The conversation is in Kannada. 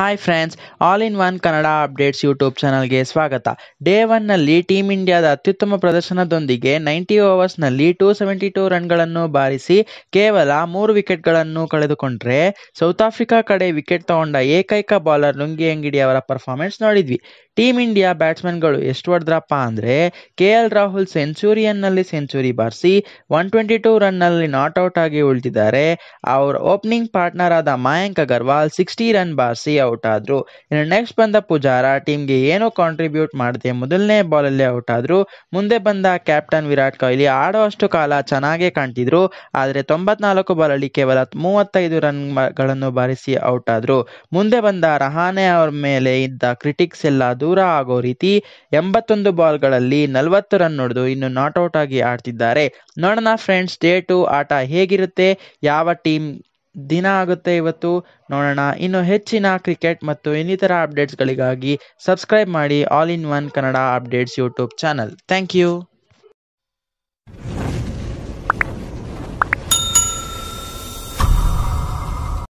Hi friends all in one Kannada updates YouTube ಚಾನಲ್ಗೆ ಸ್ವಾಗತ. ಡೇ ಒನ್ನಲ್ಲಿ ಟೀಮ್ ಇಂಡಿಯಾದ ಅತ್ಯುತ್ತಮ ಪ್ರದರ್ಶನದೊಂದಿಗೆ ನೈಂಟಿ ಓವರ್ಸ್ನಲ್ಲಿ ಟೂ ಸೆವೆಂಟಿ ಟೂ ರನ್ಗಳನ್ನು ಬಾರಿಸಿ ಕೇವಲ ಮೂರು ವಿಕೆಟ್ಗಳನ್ನು ಕಳೆದುಕೊಂಡ್ರೆ ಸೌತ್ ಆಫ್ರಿಕಾ ಕಡೆ ವಿಕೆಟ್ ತಗೊಂಡ ಏಕೈಕ ಬೌಲರ್ ಲುಂಗಿ ಅಂಗಿಡಿ ಅವರ ಪರ್ಫಾರ್ಮೆನ್ಸ್ ನೋಡಿದ್ವಿ. ಟೀಮ್ ಇಂಡಿಯಾ ಬ್ಯಾಟ್ಸ್ಮನ್ಗಳು ಎಷ್ಟು ಹೊಡೆದ್ರಪ್ಪ ಅಂದರೆ ಕೆ ಎಲ್ ರಾಹುಲ್ ಸೆಂಚುರಿಯನ್ನಲ್ಲಿ ಸೆಂಚುರಿ ಬಾರಿಸಿ ಒನ್ ಟ್ವೆಂಟಿ ಟೂ ರನ್ನಲ್ಲಿ ನಾಟ್ಔಟ್ ಆಗಿ ಉಳಿದಿದ್ದಾರೆ. ಅವರ ಓಪನಿಂಗ್ ಪಾರ್ಟ್ನರ್ ಆದ ಮಯಾಂಕ್ ಅಗರ್ವಾಲ್ ಸಿಕ್ಸ್ಟಿ ರನ್ ಬಾರಿಸಿ ಔಟ್ ಆದರು. ಇನ್ನು ನೆಕ್ಸ್ಟ್ ಬಂದ ಪುಜಾರ ಟೀಮ್ಗೆ ಏನೂ ಕಾಂಟ್ರಿಬ್ಯೂಟ್ ಮಾಡದೆ ಮೊದಲನೇ ಬಾಲಲ್ಲಿ ಔಟ್ ಆದರು. ಮುಂದೆ ಬಂದ ಕ್ಯಾಪ್ಟನ್ ವಿರಾಟ್ ಕೊಹ್ಲಿ ಆಡುವಷ್ಟು ಕಾಲ ಚೆನ್ನಾಗೇ ಕಾಣ್ತಿದ್ರು. ಆದರೆ ತೊಂಬತ್ನಾಲ್ಕು ಬಾಲಲ್ಲಿ ಕೇವಲ ಮೂವತ್ತೈದು ರನ್ಗಳನ್ನು ಬಾರಿಸಿ ಔಟ್ ಆದರು. ಮುಂದೆ ಬಂದ ರಹಾನೆ ಅವರ ಮೇಲೆ ಇದ್ದ ಕ್ರಿಟಿಕ್ಸ್ ಎಲ್ಲ ದೂರ ಆಗೋ ರೀತಿ ಎಂಬತ್ತೊಂದು ಬಾಲ್ಗಳಲ್ಲಿ ನಲವತ್ತು ರನ್ ಹೊಡೆದು ಇನ್ನು ನಾಟ್ಔಟ್ ಆಗಿ ಆಡ್ತಿದ್ದಾರೆ. ನೋಡೋಣ ಫ್ರೆಂಡ್ಸ್, ಡೇ ಟು ಆಟ ಹೇಗಿರುತ್ತೆ, ಯಾವ ಟೀಮ್ ದಿನ ಆಗುತ್ತೆ ಇವತ್ತು ನೋಡೋಣ. ಇನ್ನು ಹೆಚ್ಚಿನ ಕ್ರಿಕೆಟ್ ಮತ್ತು ಇನ್ನಿತರ ಅಪ್ಡೇಟ್ಸ್ಗಳಿಗಾಗಿ ಸಬ್ಸ್ಕ್ರೈಬ್ ಮಾಡಿ all in one Kannada updates YouTube channel. Thank you.